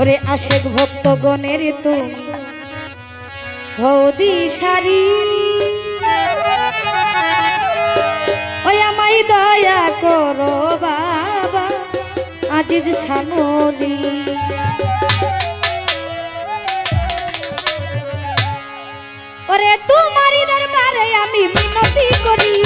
ওরে আশেক ভক্তগণের তুমি হৌদি সারি ওই দয়া করো বাবা, আজিজ সামলি ওরে তোমারই দরবারে আমি মিনতি করি।